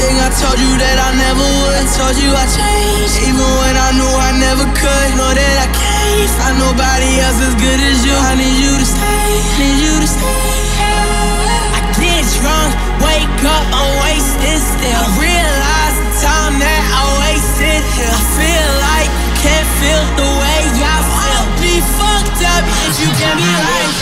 Everything I told you that I never would. Told you I changed, even when I knew I never could. Know that I can't find nobody else as good as you. I need you to stay, need you to stay. I get drunk, wake up, I'm wasted still. I realize the time that I wasted here. I feel like you can't feel the way I feel. I'll Be fucked up if you can be like.